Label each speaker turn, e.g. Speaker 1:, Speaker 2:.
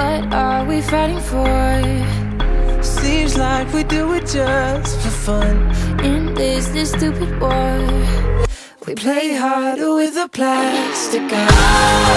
Speaker 1: What are we fighting for?
Speaker 2: Seems like we do it just for fun.
Speaker 1: In this, this stupid war.
Speaker 2: We play harder with a plastic gun.